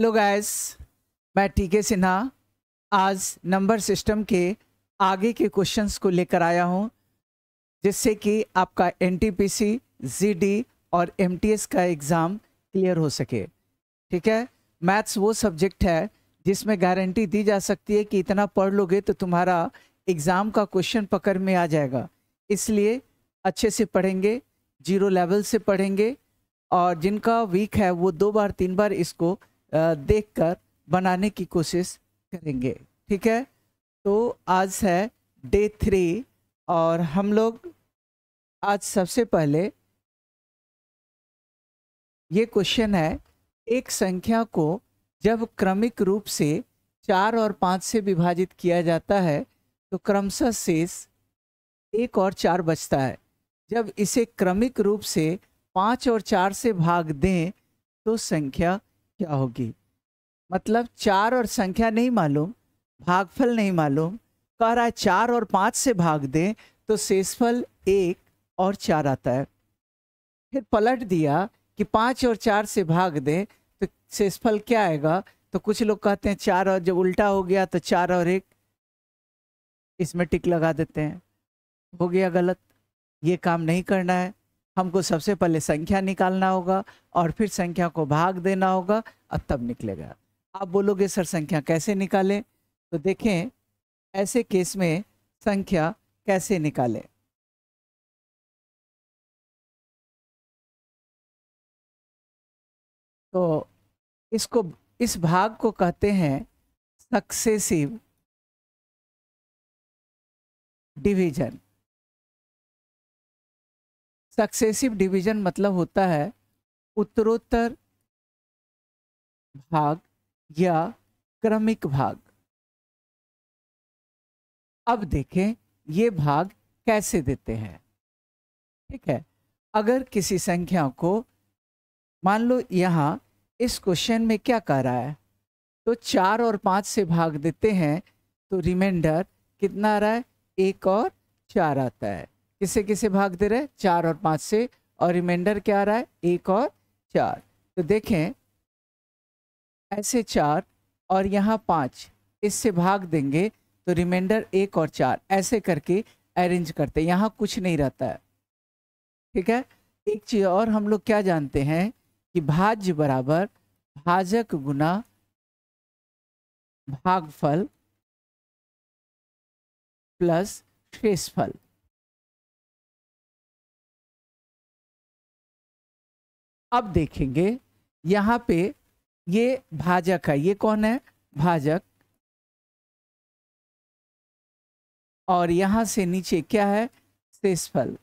Hello guys मैं टीके सिन्हा आज नंबर सिस्टम के आगे के क्वेश्चंस को लेकर आया हूँ, जिससे कि आपका एनटीपीसी जीडी और एमटीएस का एग्ज़ाम क्लियर हो सके। ठीक है? मैथ्स वो सब्जेक्ट है जिसमें गारंटी दी जा सकती है कि इतना पढ़ लोगे तो तुम्हारा एग्ज़ाम का क्वेश्चन पकड़ में आ जाएगा। इसलिए अच्छे से पढ़ेंगे ज़ीरो लेवल से पढ़ेंगे और जिनका वीक है वो दो बार, तीन बार इसको देखकर बनाने की कोशिश करेंगे। ठीक है? तो आज है डे थ्री और हम लोग आज सबसे पहले ये क्वेश्चन है, एक संख्या को जब क्रमिक रूप से चार और पाँच से विभाजित किया जाता है तो क्रमशः शेष एक और चार बचता है। जब इसे क्रमिक रूप से पाँच और चार से भाग दें तो संख्या क्या होगी? मतलब चार और संख्या नहीं मालूम, भागफल नहीं मालूम, कह रहा है चार और पाँच से भाग दें तो शेषफल एक और चार आता है। फिर पलट दिया कि पाँच और चार से भाग दें तो शेषफल क्या आएगा? तो कुछ लोग कहते हैं चार और जब उल्टा हो गया तो चार और एक। इसमें टिक लगा देते हैं। हो गया गलत। ये काम नहीं करना है। हमको सबसे पहले संख्या निकालना होगा और फिर संख्या को भाग देना होगा। और तब निकलेगा। आप बोलोगे, सर, संख्या कैसे निकालें? तो देखें, ऐसे केस में संख्या कैसे निकालें? तो इसको, इस भाग को कहते हैं सक्सेसिव डिवीज़न। सक्सेसिव डिवीज़न मतलब होता है उत्तरोत्तर भाग या क्रमिक भाग। अब देखें ये भाग कैसे देते हैं। ठीक है, अगर किसी संख्या को मान लो यहाँ इस क्वेश्चन में क्या कर रहा है तो चार और पाँच से भाग देते हैं तो रिमाइंडर कितना आ रहा है? एक और चार आता है। किसे किसे भाग दे रहे? हैं चार और पाँच से। और रिमाइंडर क्या आ रहा है? एक और चार। तो देखें, ऐसे चार और यहाँ पाँच, इससे भाग देंगे तो रिमाइंडर एक और चार। ऐसे करके अरेंज करते यहाँ कुछ नहीं रहता है। ठीक है? एक चीज़ और हम लोग क्या जानते हैं कि भाज्य बराबर भाजक गुना भागफल प्लस शेषफल। अब देखेंगे यहाँ पे ये भाजक है। ये कौन है? भाजक। और यहाँ से नीचे क्या है? शेषफल।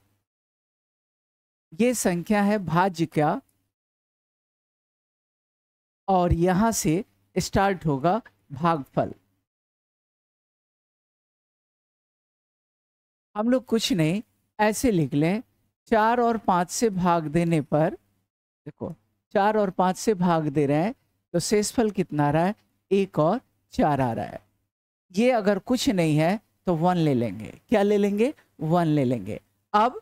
ये संख्या है भाज्य क्या और यहाँ से स्टार्ट होगा भागफल। हम लोग कुछ नहीं, ऐसे लिख लें। चार और पाँच से भाग देने पर देखो, चार और पाँच से भाग दे रहे हैं तो शेषफल कितना आ रहा है? एक और चार आ रहा है। ये अगर कुछ नहीं है तो वन ले लेंगे। क्या ले लेंगे? वन ले लेंगे। अब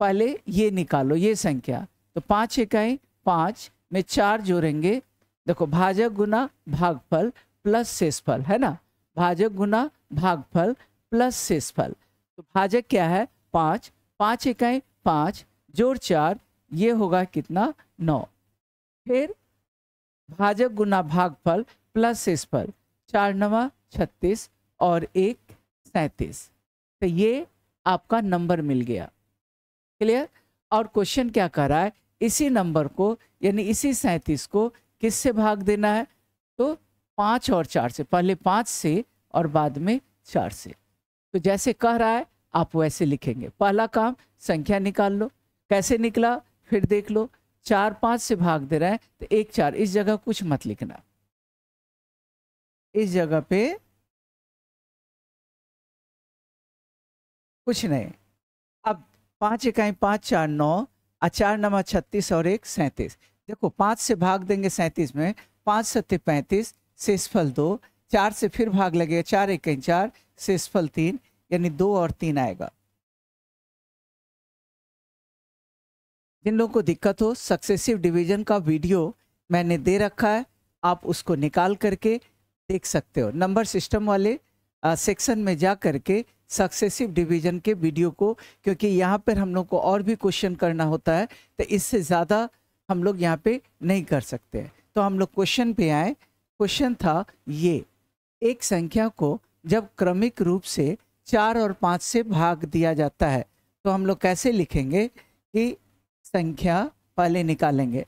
पहले ये निकालो, ये संख्या। तो पाँच इकाई, पाँच, में चार जोड़ेंगे। देखो, भाजक गुना भागफल प्लस शेषफल, है ना? भाजक गुना भागफल प्लस शेषफल। तो भाजक क्या है? पाँच। पाँच इकाई, पाँच, जोड़ चार ये होगा कितना? नौ। फिर भाजक गुना भागफल प्लस इस पर चार नवा छत्तीस और एक सैंतीस। तो ये आपका नंबर मिल गया। क्लियर? और क्वेश्चन क्या कर रहा है? इसी नंबर को, यानी इसी सैंतीस को किससे भाग देना है? तो पाँच और चार से, पहले पाँच से और बाद में चार से। तो जैसे कह रहा है, आप वैसे लिखेंगे। पहला काम, संख्या निकाल लो। कैसे निकला? फिर देख लो, चार पाँच से भाग दे रहा है तो एक चार, इस जगह कुछ मत लिखना। इस जगह पे कुछ नहीं। अब पाँच इकाई पाँच, चार नौ चार नंबर छत्तीस और एक सैंतीस। देखो, पाँच से भाग देंगे सैंतीस में, पाँच सत्य पैंतीस शेषफल दो, चार से फिर भाग लगेगा चार एक चार शेषफल तीन, यानी दो और तीन आएगा। जिन लोगों को दिक्कत हो सक्सेसिव डिवीज़न का वीडियो मैंने दे रखा है। आप उसको निकाल करके देख सकते हो। नंबर सिस्टम वाले सेक्शन में जा करके सक्सेसिव डिवीज़न के वीडियो को, क्योंकि यहाँ पर हम लोग को और भी क्वेश्चन करना होता है तो इससे ज़्यादा हम लोग यहाँ पे नहीं कर सकते तो हम लोग क्वेश्चन पे आए। क्वेश्चन था ये, एक संख्या को जब क्रमिक रूप से चार और पाँच से भाग दिया जाता है तो हम लोग कैसे लिखेंगे कि संख्या पहले निकालेंगे।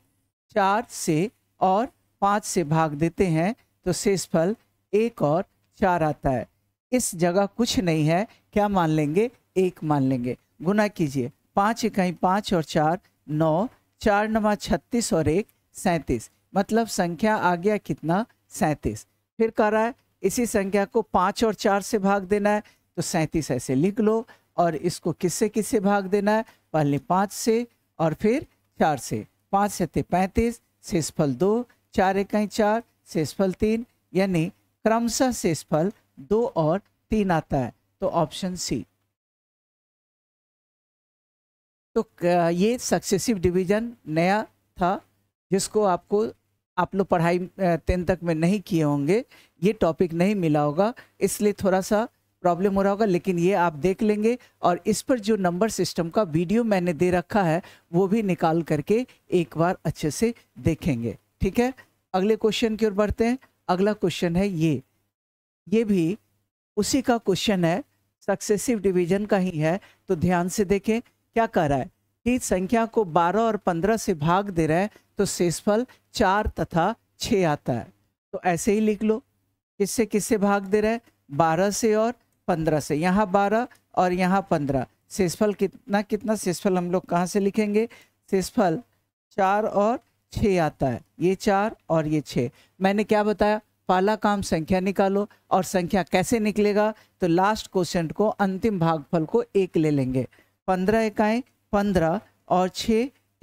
चार से और पाँच से भाग देते हैं तो शेषफल एक और चार आता है। इस जगह कुछ नहीं है, क्या मान लेंगे? एक मान लेंगे। गुना कीजिए। पाँच इकाई पाँच और चार, नौ। चार नवा छत्तीस और एक, सैंतीस। मतलब संख्या आ गया कितना? सैंतीस। फिर कह रहा है, इसी संख्या को पाँच और चार से भाग देना है तो सैंतीस ऐसे लिख लो, और इसको किससे किससे भाग देना है? पहले पाँच से और फिर चार से पाँच से थे पैंतीस, शेषफल दो, चार इकाई चार, शेषफल तीन, यानी क्रमशः शेषफल दो और तीन आता है। तो ऑप्शन सी। तो ये सक्सेसिव डिवीज़न नया था, जिसको आपको, आप लोग पढ़ाई टेंथ तक में नहीं किए होंगे, ये टॉपिक नहीं मिला होगा, इसलिए थोड़ा सा प्रॉब्लम हो रहा होगा, लेकिन ये आप देख लेंगे और इस पर जो नंबर सिस्टम का वीडियो मैंने दे रखा है, वो भी निकाल करके एक बार अच्छे से देखेंगे। ठीक है? अगले क्वेश्चन की ओर बढ़ते हैं। अगला क्वेश्चन है ये। ये भी उसी का क्वेश्चन है। सक्सेसिव डिवीज़न का ही है तो ध्यान से देखें क्या कर रहा है। कि संख्या को 12 और 15 से भाग दे रहे हैं तो शेषफल चार तथा छ आता है। तो ऐसे ही लिख लो। किससे किससे भाग दे रहे हैं? बारह से और पंद्रह से, यहाँ बारह और यहाँ पंद्रह। शेषफल कितना कितना शेषफल हम लोग कहाँ से लिखेंगे? शेषफल चार और छ आता है। ये चार और ये छः। मैंने क्या बताया? पहला काम संख्या निकालो और संख्या कैसे निकलेगा? तो लास्ट क्वेश्चन को अंतिम भागफल को एक ले लेंगे। पंद्रह इकाई, पंद्रह और छ,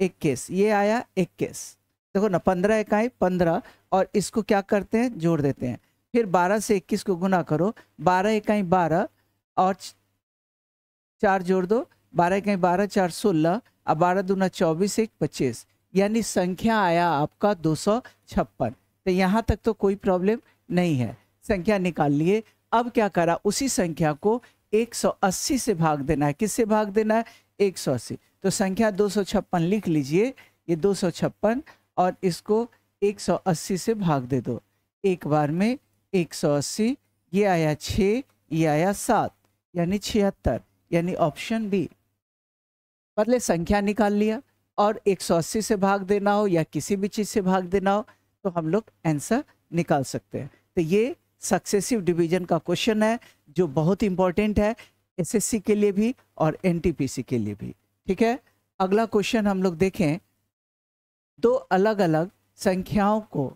इक्कीस। ये आया इक्कीस। देखो ना, पंद्रह इकाई, पंद्रह और इसको क्या करते हैं? जोड़ देते हैं। फिर बारह से इक्कीस को गुना करो। बारह इकाई बारह, और चार जोड़ दो। बारह इकाई बारह, चार सोलह और बारह दूना चौबीस, एक पच्चीस। यानी संख्या आया आपका दो सौ छप्पन। तो यहाँ तक तो कोई प्रॉब्लम नहीं है। संख्या निकाल लिए। अब क्या करा? उसी संख्या को 180 से भाग देना है। किससे भाग देना है? 180 तो संख्या दो सौ छप्पन लिख लीजिए। ये दो सौ छप्पन, और इसको 180 से भाग दे दो। एक बार में 180 ये आया छ, ये आया सात, यानी छिहत्तर, यानी ऑप्शन बी। पहले संख्या निकाल लिया और 180 से भाग देना हो या किसी भी चीज़ से भाग देना हो तो हम लोग आंसर निकाल सकते हैं। तो ये सक्सेसिव डिवीज़न का क्वेश्चन है, जो बहुत इंपॉर्टेंट है एसएससी के लिए भी और एनटीपीसी के लिए भी। ठीक है? अगला क्वेश्चन हम लोग देखें। दो अलग अलग संख्याओं को,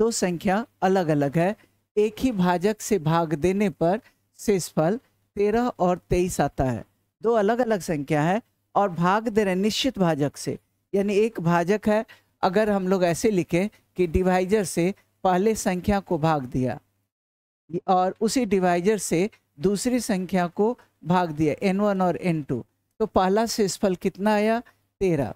दो संख्या अलग अलग है एक ही भाजक से भाग देने पर शेषफल तेरह और तेईस आता है। दो अलग अलग संख्या है और भाग दे रहे निश्चित भाजक से। यानी एक भाजक है, अगर हम लोग ऐसे लिखें कि डिवाइजर से पहले संख्या को भाग दिया और उसी डिवाइजर से दूसरी संख्या को भाग दिया एन वन और एन टू तो पहला शेषफल कितना आया? तेरह।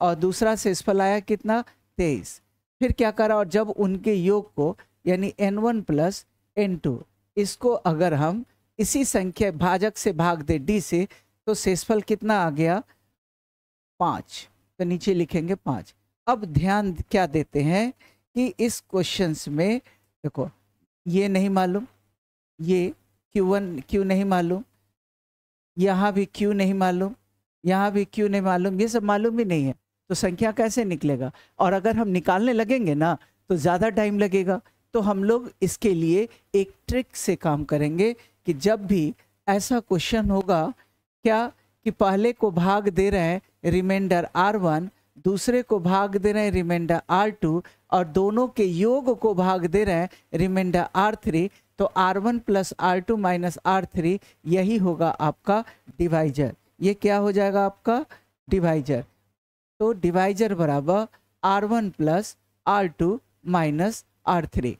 और दूसरा शेषफल आया कितना? तेईस। फिर क्या करा और जब उनके योग को यानी N one plus N two इसको अगर हम इसी संख्या, भाजक से भाग दे डी से तो शेषफल कितना आ गया? पाँच। तो नीचे लिखेंगे पाँच। अब ध्यान क्या देते हैं कि इस क्वेश्चंस में, देखो, ये नहीं मालूम, ये क्यू वन क्यों नहीं मालूम, यहाँ भी क्यों नहीं मालूम, यहाँ भी क्यों नहीं मालूम, ये सब मालूम ही नहीं है। तो संख्या कैसे निकलेगा? और अगर हम निकालने लगेंगे ना तो ज़्यादा टाइम लगेगा। तो हम लोग इसके लिए एक ट्रिक से काम करेंगे कि जब भी ऐसा क्वेश्चन होगा, क्या कि पहले को भाग दे रहे हैं रिमाइंडर आर वन दूसरे को भाग दे रहे हैं रिमाइंडर आर टू और दोनों के योग को भाग दे रहे हैं रिमाइंडर आर थ्री तो R one plus R two minus R three यही होगा आपका डिवाइजर ये क्या हो जाएगा आपका? डिवाइजर तो डिवाइजर बराबर R one plus R two minus R three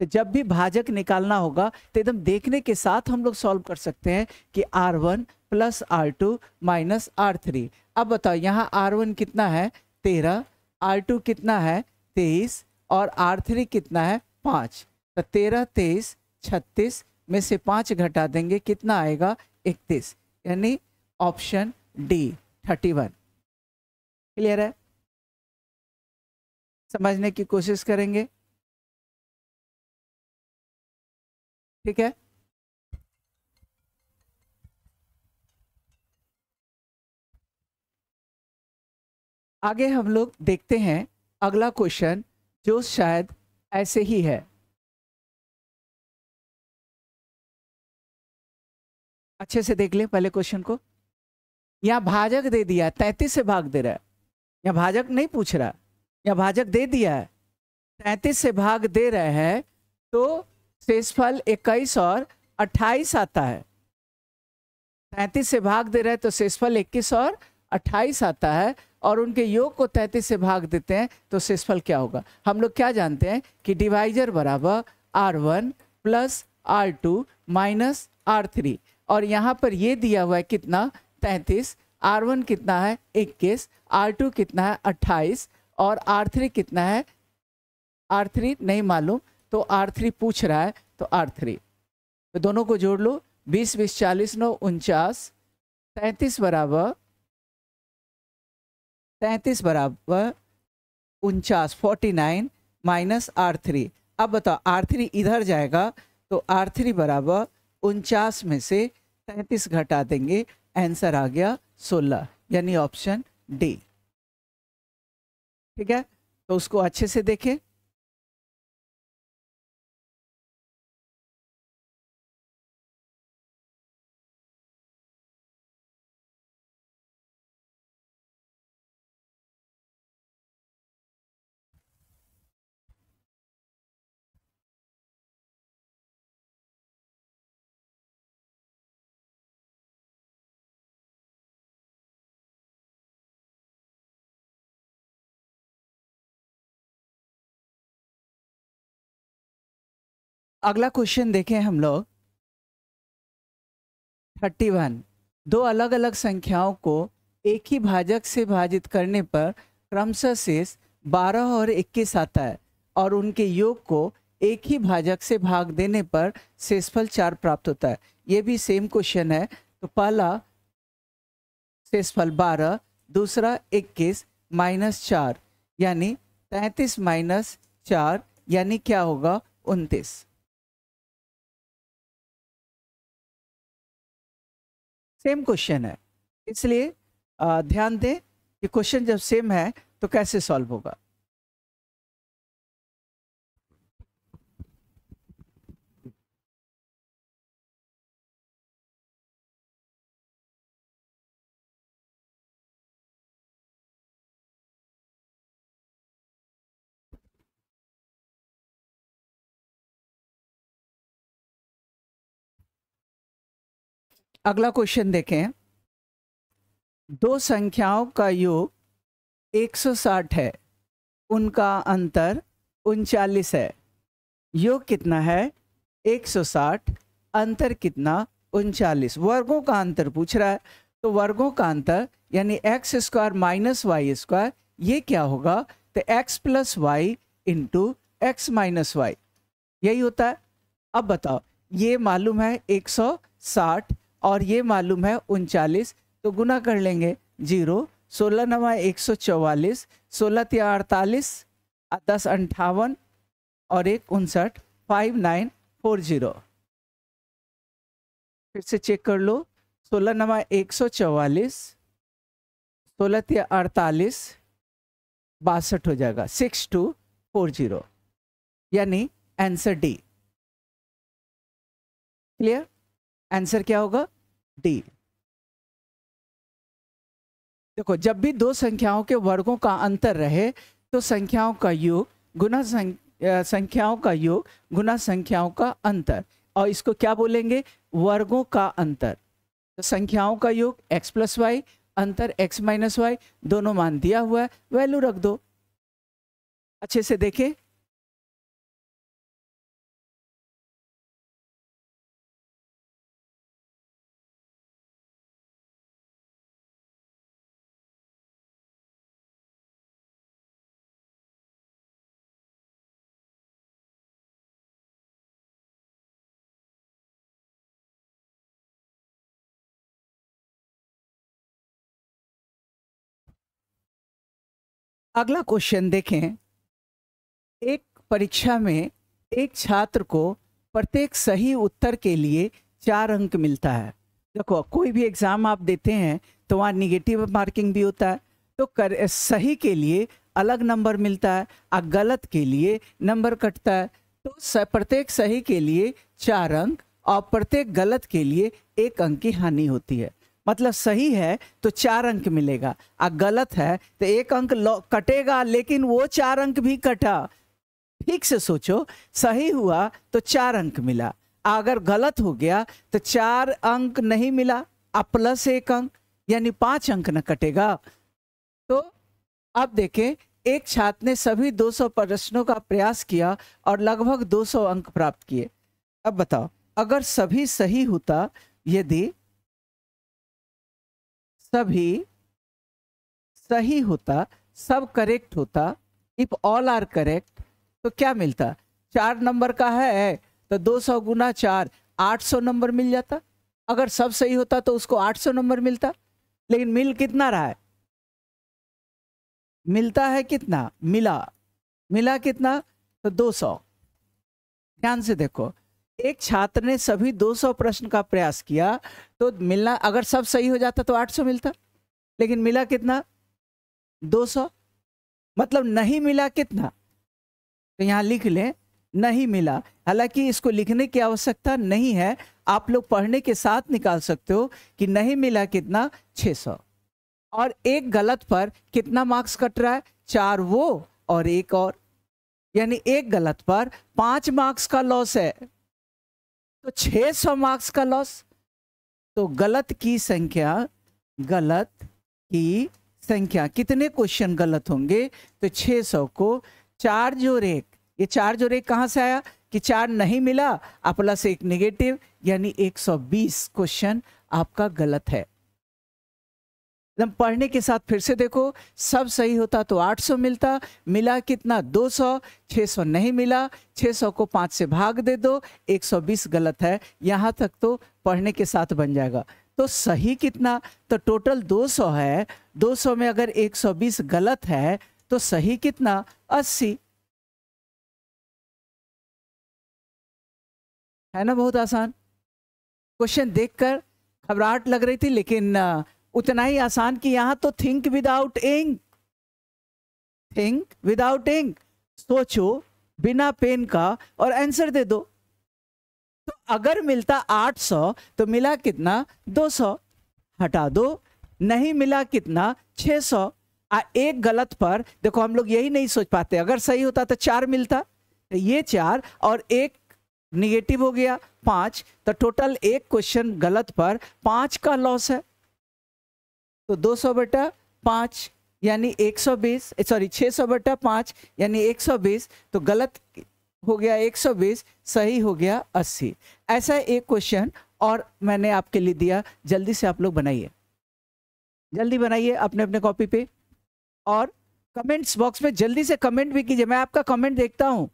तो जब भी भाजक निकालना होगा तो एकदम देखने के साथ हम लोग सॉल्व कर सकते हैं कि R one plus R two minus R three अब बताओ, यहाँ आर वन कितना है? तेरह। आर टू कितना है? तेईस। और आर थ्री कितना है? पाँच। तो तेरह, तेईस, छत्तीस, में से पाँच घटा देंगे, कितना आएगा? इकतीस। यानी option D thirty one clear है? समझने की कोशिश करेंगे? ठीक है? आगे हम लोग देखते हैं अगला क्वेश्चन जो शायद ऐसे ही है। अच्छे से देख ले पहले क्वेश्चन को। यहाँ भाजक दे दिया तैतीस से भाग दे रहा है। यहाँ भाजक नहीं पूछ रहा, यहाँ भाजक दे दिया है। तैतीस से भाग दे रहे हैं तो शेषफल इक्कीस और अट्ठाईस आता है। तैतीस से भाग दे रहे हैं तो शेषफल इक्कीस और अट्ठाईस आता है और उनके योग को तैतीस से भाग देते हैं तो शेषफल क्या होगा? हम लोग क्या जानते हैं कि डिवाइजर बराबर R one plus R two minus R three और यहाँ पर ये दिया हुआ है कितना? तैंतीस। आर वन कितना है? इक्कीस। आर टू कितना है? अट्ठाईस और आर थ्री कितना है? आर थ्री, नहीं मालूम। तो आर थ्री पूछ रहा है तो आर थ्री तो दोनों को जोड़ लो, बीस बीस, चालीस, नौ, उनचास, तैंतीस बराबर तैंतीस बराबर, उनचास forty nine minus R three अब बताओ आर थ्री इधर जाएगा तो आर थ्री बराबर, उनचास में से तैंतीस घटा देंगे। आंसर आ गया सोलह, यानी ऑप्शन डी ठीक है? तो उसको अच्छे से देखें। अगला क्वेश्चन देखें हम लोग. थर्टी वन दो अलग अलग संख्याओं को एक ही भाजक से भाजित करने पर क्रमशः शेष बारह और इक्कीस आता है और उनके योग को एक ही भाजक से भाग देने पर शेषफल चार प्राप्त होता है. ये भी सेम क्वेश्चन है. तो पहला शेषफल बारह, दूसरा इक्कीस माइनस चार, यानी तैंतीस माइनस चार, यानी क्या होगा? उनतीस. सेम क्वेश्चन है। इसलिए ध्यान दें कि क्वेश्चन जब सेम है तो कैसे सॉल्व होगा? अगला क्वेश्चन देखें। दो संख्याओं का योग 160 है, उनका अंतर उनचालीस है। योग कितना है? 160 अंतर कितना? उनचालीस। वर्गों का अंतर पूछ रहा है तो वर्गों का अंतर यानी X square minus Y square, ये क्या होगा? तो X plus Y into X minus Y. यही होता है। अब बताओ, ये मालूम है 160 और ये मालूम है उनचालीस तो गुना कर लेंगे ज़ीरो, सोलह नवा एक सौ चौवालीस, सोलह तिया अड़तालीस, दस अंठावन और एक उनसठ, फाइव नाइन फोर ज़ीरो। फिर से चेक कर लो, सोलह नवा एक सौ चौवालीस, सोलह तिया अड़तालीस, बासठ हो जाएगा, सिक्स टू फोर ज़ीरो, यानी आंसर डी। क्लियर? आंसर क्या होगा? डी देखो, जब भी दो संख्याओं के वर्गों का अंतर रहे तो संख्याओं का योग गुना संख्याओं का योग गुना संख्याओं का अंतर। और इसको क्या बोलेंगे? वर्गों का अंतर। तो संख्याओं का योग x प्लस वाई अंतर x माइनस वाई दोनों मान दिया हुआ है वैल्यू रख दो। अच्छे से देखें। अगला क्वेश्चन देखें। एक परीक्षा में एक छात्र को प्रत्येक सही उत्तर के लिए चार अंक मिलता है। देखो, कोई भी एग्ज़ाम आप देते हैं तो वहाँ निगेटिव मार्किंग भी होता है। तो कर, सही के लिए अलग नंबर मिलता है और गलत के लिए नंबर कटता है। तो प्रत्येक सही के लिए चार अंक और प्रत्येक गलत के लिए एक अंक की हानि होती है। मतलब सही है तो चार अंक मिलेगा। और गलत है तो एक अंक कटेगा, लेकिन वो चार अंक भी कटा। ठीक से सोचो, सही हुआ तो चार अंक मिला। अगर गलत हो गया तो चार अंक नहीं मिला अब प्लस एक अंक, यानी पाँच अंक न कटेगा। तो अब देखें, एक छात्र ने सभी 200 प्रश्नों का प्रयास किया और लगभग 200 अंक प्राप्त किए। अब बताओ, अगर सभी सही होता, यदि सभी सही होता, सब करेक्ट होता। इफ़ ऑल आर करेक्ट तो क्या मिलता? चार नंबर का है तो 200 गुना चार 800 नंबर मिल जाता। अगर सब सही होता तो उसको 800 नंबर मिलता। लेकिन मिल कितना रहा है? मिलता है कितना? मिला। मिला कितना? तो 200 ध्यान से देखो। एक छात्र ने सभी 200 प्रश्न का प्रयास किया तो मिलना अगर सब सही हो जाता तो 800 मिलता। लेकिन मिला कितना? 200 मतलब नहीं मिला कितना? तो यहाँ लिख लें, नहीं मिला। हालाँकि इसको लिखने की आवश्यकता नहीं है। आप लोग पढ़ने के साथ निकाल सकते हो कि नहीं मिला कितना? 600 और एक गलत पर कितना मार्क्स कट रहा है? चार वो और एक और। यानी एक गलत पर पाँच मार्क्स का लॉस है। तो 600 मार्क्स का लॉस तो गलत की संख्या, गलत की संख्या। कितने क्वेश्चन गलत होंगे? तो 600 को चार ज़ोर एक। ये चार ज़ोर एक कहाँ से आया? कि चार नहीं मिला प्लस एक निगेटिव यानी 120 क्वेश्चन आपका गलत है। एकदम पढ़ने के साथ फिर से देखो, सब सही होता तो 800 मिलता, मिला कितना? 200 600 नहीं मिला 600 को पाँच से भाग दे दो 120 गलत है। यहाँ तक तो पढ़ने के साथ बन जाएगा। तो सही कितना? तो टोटल 200 है। 200 में अगर 120 गलत है तो सही कितना? 80 है ना बहुत आसान? क्वेश्चन देखकर घबराहट लग रही थी, लेकिन उतना ही आसान कि यहाँ तो think without ink think without ink सोचो, बिना पेन का, और आंसर दे दो। तो अगर मिलता 800 तो मिला कितना? 200 हटा दो। नहीं मिला कितना? 600 आ, एक गलत पर, देखो हम लोग यही नहीं सोच पाते। अगर सही होता तो चार मिलता। तो ये चार और एक निगेटिव हो गया, पाँच। तो टोटल एक क्वेश्चन गलत पर, पाँच का लॉस है। तो 200 बटा पाँच यानी 120 सॉरी 600 बटा पाँच यानी 120 तो गलत हो गया 120 सही हो गया 80 ऐसा एक क्वेश्चन और मैंने आपके लिए दिया। जल्दी से आप लोग बनाइए। जल्दी बनाइए अपने अपने कॉपी पे और कमेंट्स बॉक्स में जल्दी से कमेंट भी कीजिए। मैं आपका कमेंट देखता हूँ।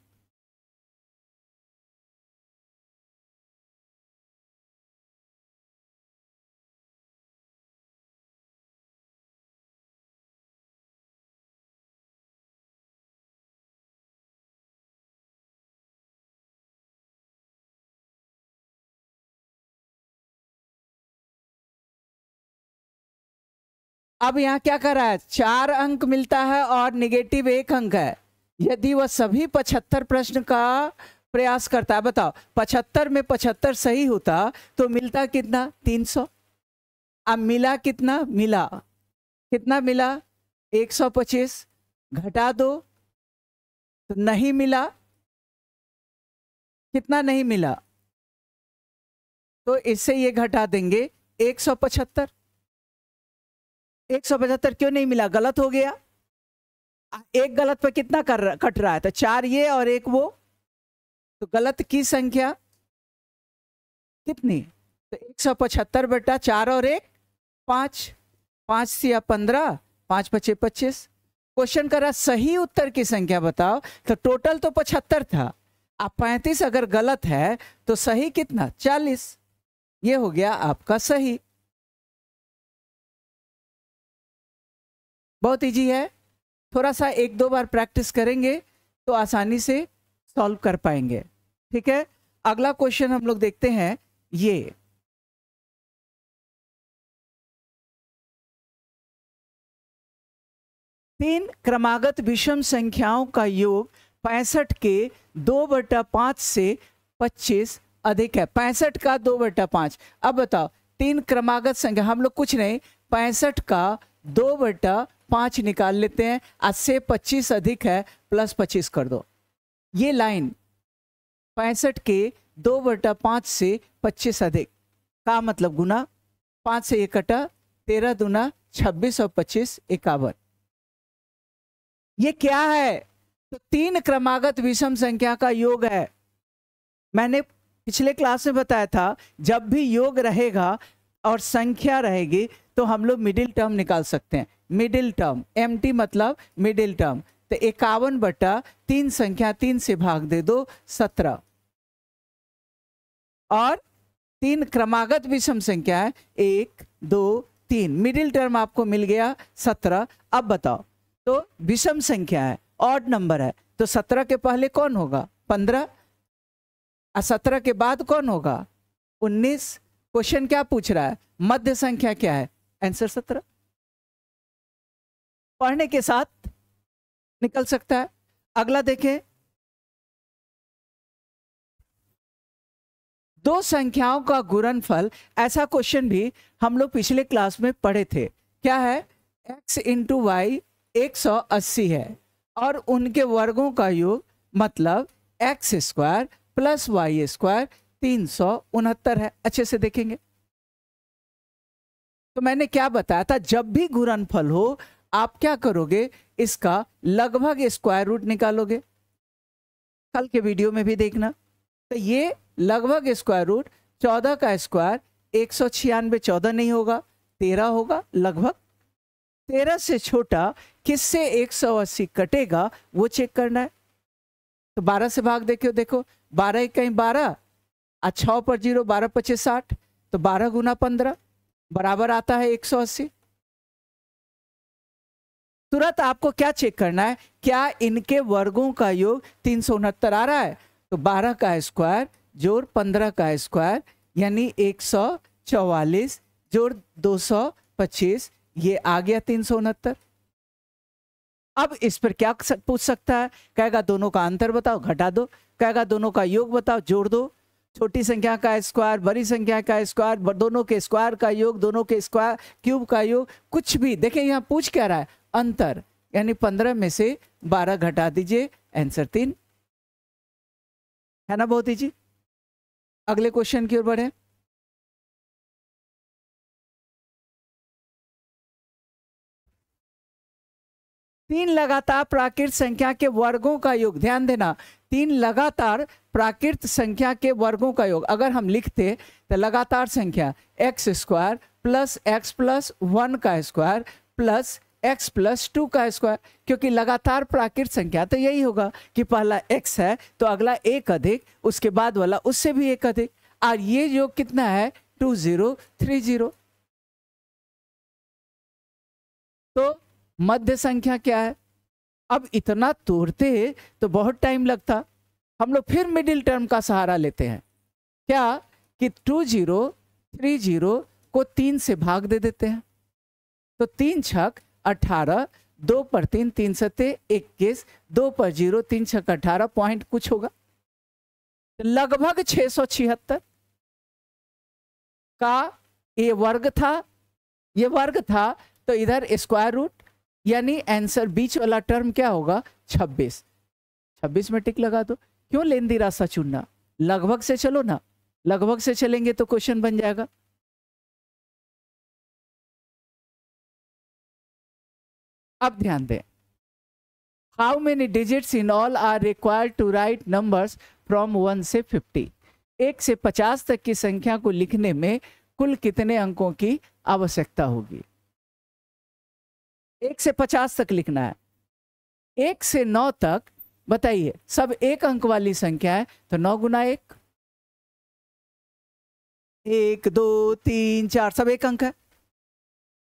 अब यहाँ क्या कर रहा है? चार अंक मिलता है और निगेटिव एक अंक है। यदि वह सभी पचहत्तर प्रश्न का प्रयास करता है, बताओ, पचहत्तर में पचहत्तर सही होता तो मिलता कितना? तीन सौ। अब मिला कितना? मिला। कितना मिला? एक सौ पच्चीस। घटा दो तो नहीं मिला। कितना नहीं मिला? तो इससे ये घटा देंगे एक सौ पचहत्तर। एक सौ पचहत्तर क्यों नहीं मिला? गलत हो गया। एक गलत पे कितना कर कट रहा है? तो चार ये और एक वो। तो गलत की संख्या कितनी? तो एक सौ पचहत्तर बेटा चार और एक, पाँच। पाँच से पंद्रह, पाँच पच्चीस पच्चीस। क्वेश्चन करा, सही उत्तर की संख्या बताओ। तो टोटल तो पचहत्तर था। अब पैंतीस अगर गलत है तो सही कितना? चालीस। ये हो गया आपका सही। बहुत ईजी है। थोड़ा सा एक दो बार प्रैक्टिस करेंगे तो आसानी से सॉल्व कर पाएँगे। ठीक है? अगला क्वेश्चन हम लोग देखते हैं, ये। तीन क्रमागत विषम संख्याओं का योग पैंसठ के दो बटा पाँच से पच्चीस अधिक है। पैंसठ का दो बटा पाँच। अब बताओ, तीन क्रमागत संख्या, हम लोग कुछ नहीं, पैंसठ का दो बटा पाँच निकाल लेते हैं, आज से पच्चीस अधिक है प्लस पच्चीस कर दो। ये लाइन पैंसठ के दो बटा पाँच से पच्चीस अधिक, का मतलब गुना पाँच से एक कटा तेरह दुना छब्बीस और पच्चीस इक्यावन। ये क्या है? तो तीन क्रमागत विषम संख्या का योग है। मैंने पिछले क्लास में बताया था, जब भी योग रहेगा और संख्या रहेगी तो हम लोग मिडिल टर्म निकाल सकते हैं। मिडिल टर्म एम टी मतलब मिडिल टर्म तो इक्यावन बटा तीन संख्या तीन से भाग दे दो, सत्रह। और तीन क्रमागत विषम संख्या है, एक, दो, तीन। मिडिल टर्म आपको मिल गया सत्रह। अब बताओ तो विषम संख्या है ऑड नंबर है। तो सत्रह के पहले कौन होगा? पंद्रह। और सत्रह के बाद कौन होगा? उन्नीस। क्वेश्चन क्या पूछ रहा है? मध्य संख्या क्या है? आंसर सत्रह। पढ़ने के साथ निकल सकता है। अगला देखें। दो संख्याओं का गुणनफल, ऐसा क्वेश्चन भी हम लोग पिछले क्लास में पढ़े थे। क्या है? X इंटू वाई एक सौ अस्सी है और उनके वर्गों का योग मतलब X square plus Y square तीन सौ उनहत्तर है। अच्छे से देखेंगे। तो मैंने क्या बताया था? जब भी गुणनफल हो आप क्या करोगे? इसका लगभग स्क्वायर रूट निकालोगे। कल के वीडियो में भी देखना। तो ये लगभग स्क्वायर रूट चौदह का स्क्वायर एक सौ छियानवे चौदह नहीं होगा, तेरह होगा लगभग। तेरह से छोटा किससे एक सौ अस्सी कटेगा, वो चेक करना है। तो बारह से भाग देखो देखो, बारह एक कहीं बारह छ पर ज़ीरो, बारह पच्चीस साठ तो बारह गुना पंद्रह, बराबर आता है एक सौ अस्सी। तुरंत आपको क्या चेक करना है? क्या इनके वर्गों का योग तीन सौ उनहत्तर आ रहा है? तो बारह का स्क्वायर जोड़ पंद्रह का स्क्वायर यानी एक सौ चौवालीस जोड़ दो सौ पच्चीस, ये आ गया तीन सौ उनहत्तर। अब इस पर क्या पूछ सकता है? कहेगा, दोनों का अंतर बताओ, घटा दो। कहेगा, दोनों का योग बताओ, जोड़ दो। छोटी संख्या का स्क्वायर बड़ी संख्या का स्क्वायर दोनों के स्क्वायर का योग, दोनों के स्क्वायर क्यूब का योग, कुछ भी। देखिए, यहाँ पूछ क्या रहा है? अंतर, यानी पंद्रह में से बारह घटा दीजिए। आंसर तीन। है ना, बहुत ही जी अगले क्वेश्चन की ओर बढ़े। तीन लगातार प्राकृत संख्या के वर्गों का योग। ध्यान देना, तीन लगातार प्राकृत संख्या के वर्गों का योग। अगर हम लिखते तो लगातार संख्या X square plus X plus one का square plus X plus two का स्क्वायर क्योंकि लगातार प्राकृत संख्या तो यही होगा कि पहला एक्स है तो अगला एक अधिक, उसके बाद वाला उससे भी एक अधिक। और ये योग कितना है? टू ज़ीरो थ्री ज़ीरो तो मध्य संख्या क्या है? अब इतना तोड़ते तो बहुत टाइम लगता। हम लोग फिर मिडिल टर्म का सहारा लेते हैं। क्या कि टू ज़ीरो थ्री ज़ीरो को तीन से भाग दे देते हैं। तो तीन छक अठारह, दो पर तीन तीन सत्ते इक्कीस, दो पर ज़ीरो तीन छक अठारह पॉइंट कुछ होगा। लगभग छह सौ छिहत्तर। का ये वर्ग था? ये वर्ग था तो इधर स्क्वायर रूट यानी आंसर बीच वाला टर्म क्या होगा? 26 26 में टिक लगा दो। क्यों लेंदी रास्ता चुनना? लगभग से चलो ना। लगभग से चलेंगे तो क्वेश्चन बन जाएगा। अब ध्यान दें। How many digits in all are required to write numbers from one से फिफ्टी एक से पचास तक की संख्या को लिखने में कुल कितने अंकों की आवश्यकता होगी? एक से पचास तक लिखना है। एक से नौ तक, बताइए, सब एक अंक वाली संख्या है तो नौ गुना एक। एक, दो, तीन, चार, सब एक अंक है।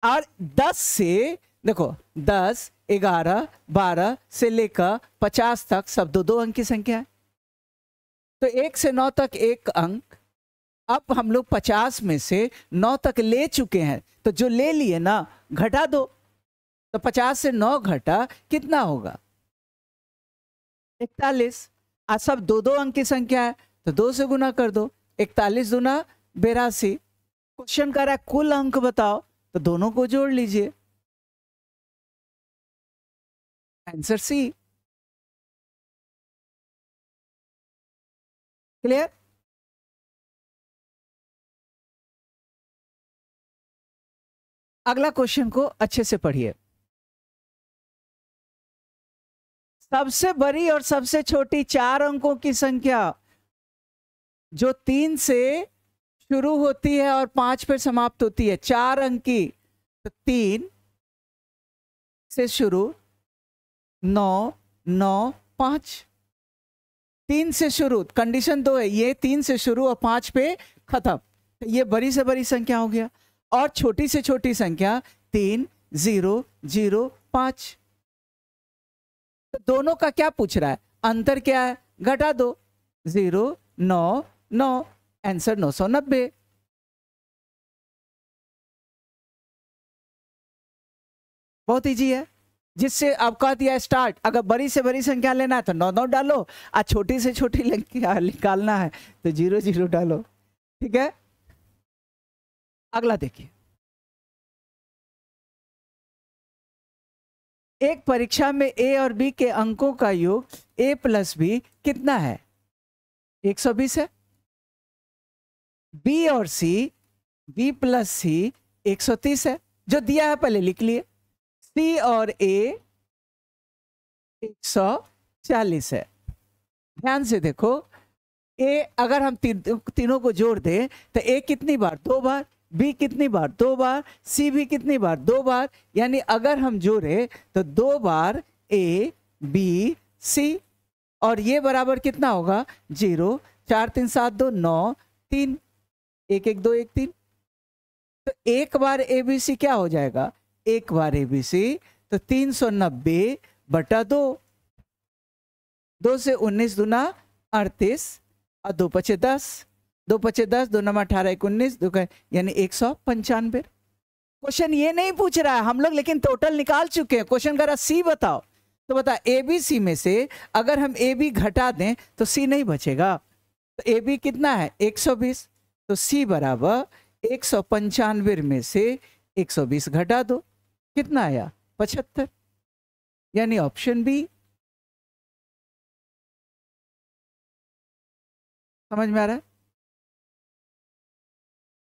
और दस से, देखो, दस, ग्यारह, बारह से लेकर पचास तक सब दो दो अंक की संख्या है। तो एक से नौ तक एक अंक, अब हम लोग पचास में से नौ तक ले चुके हैं तो जो ले लिए ना, घटा दो। तो पचास से नौ घटा कितना होगा? इकतालीस। आज सब दो दो अंक की संख्या है तो दो से गुना कर दो। इकतालीस गुना बेरासी। क्वेश्चन कर रहा है, कुल अंक बताओ तो दोनों को जोड़ लीजिए। आंसर सी क्लियर अगला क्वेश्चन को अच्छे से पढ़िए। सबसे बड़ी और सबसे छोटी चार अंकों की संख्या जो तीन से शुरू होती है और पाँच पर समाप्त होती है, चार अंक की तो तीन से शुरू नौ नौ, पाँच। तीन से शुरू कंडीशन दो है, ये तीन से शुरू और पाँच पे खत्म। तो ये बड़ी से बड़ी संख्या हो गया और छोटी से छोटी संख्या तीन, ज़ीरो ज़ीरो, पाँच। तो दोनों का क्या पूछ रहा है? अंतर क्या है? घटा दो। ज़ीरो, नौ नौ। आंसर नौ सौ नब्बे। बहुत ईजी है। जिससे कह दिया स्टार्ट अगर बड़ी से बड़ी संख्या लेना है तो नौ नौ डालो। आ, छोटी से छोटी निकालना है तो ज़ीरो ज़ीरो डालो। ठीक है? अगला देखिए। एक परीक्षा में ए और बी के अंकों का योग ए प्लस बी कितना है? 120 है। बी और सी बी प्लस सी 130 है। जो दिया है पहले लिख लिए। सी और ए 140 है। ध्यान से देखो ए अगर हम ती, तीनों को जोड़ दें तो ए कितनी बार? दो बार। बी कितनी बार? दो बार, सी भी कितनी बार? दो बार। यानी अगर हम जोड़े तो दो बार ए, बी, सी, और ये बराबर कितना होगा? ज़ीरो। चार, तीन, सात, दो, नौ, तीन। एक एक, दो, एक, तीन। तो एक बार ए, बी, सी क्या हो जाएगा? एक बार ए, बी, सी। तो तीन सौ नब्बे बटा दो। दो से उन्नीस दुना अड़तीस, और दो पचे दस। दो पचे दस, दो नंबर अठारह, एक उन्नीस, दो यानी एक सौ पंचानवे क्वेश्चन ये नहीं पूछ रहा है, हम लोग लेकिन टोटल निकाल चुके हैं। क्वेश्चन कर सी बताओ। तो बता ए बी सी में से अगर हम ए बी घटा दें तो सी नहीं बचेगा। तो ए बी कितना है? 120 तो सी बराबर एक सौ पंचानवे में से 120 घटा दो। कितना आया? पचहत्तर। यानी ऑप्शन बी समझ में आ रहा है?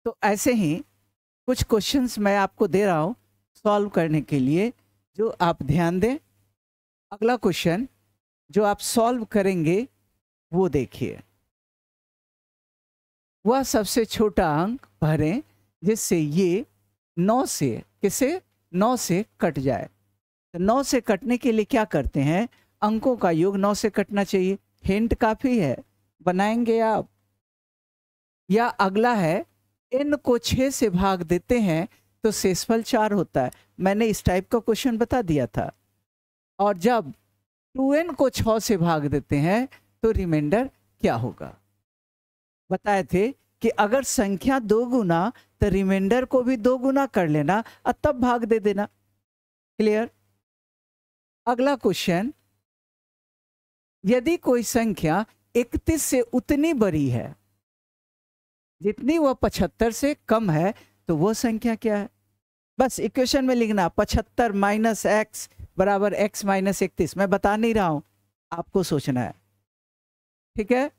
तो ऐसे ही कुछ क्वेश्चंस मैं आपको दे रहा हूँ सॉल्व करने के लिए, जो आप ध्यान दें। अगला क्वेश्चन जो आप सॉल्व करेंगे, वो देखिए। वह सबसे छोटा अंक भरें, जिससे ये नौ से, किसे? नौ से कट जाए। तो नौ से कटने के लिए क्या करते हैं? अंकों का योग नौ से कटना चाहिए। हिंट काफ़ी है। बनाएँगे आप। या अगला है एन को छः से भाग देते हैं तो शेषफल चार होता है। मैंने इस टाइप का क्वेश्चन बता दिया था। और जब टू एन को छ से भाग देते हैं तो रिमाइंडर क्या होगा? बताए थे कि अगर संख्या दो गुना तो रिमाइंडर को भी दो गुना कर लेना और तब भाग दे देना। क्लियर अगला क्वेश्चन यदि कोई संख्या 31 से उतनी बड़ी है जितनी वह पचहत्तर से कम है तो वो संख्या क्या है? बस इक्वेशन में लिखना, पचहत्तर माइनस एक्स बराबर एक्स माइनस इकतीस। मैं बता नहीं रहा हूँ, आपको सोचना है। ठीक है?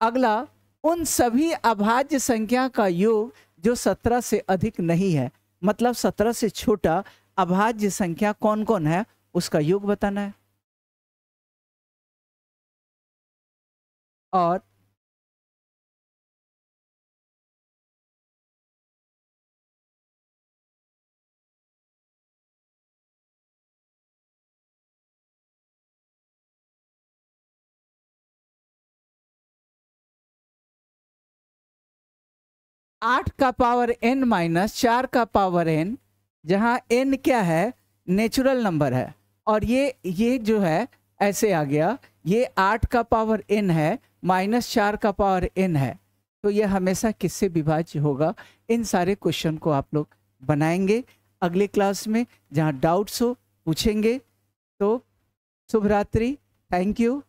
अगला, उन सभी अभाज्य संख्या का योग जो सत्रह से अधिक नहीं है मतलब सत्रह से छोटा अभाज्य संख्या कौन कौन है, उसका योग बताना है। और आठ का पावर एन माइनस चार का पावर एन, जहाँ एन क्या है? नेचुरल नंबर है। और ये ये जो है, ऐसे आ गया, ये आठ का पावर एन है, माइनस चार का पावर एन है। तो ये हमेशा किससे विभाज्य होगा? इन सारे क्वेश्चन को आप लोग बनाएँगे अगले क्लास में। जहाँ डाउट्स हो, पूछेंगे। तो शुभ रात्रि थैंक यू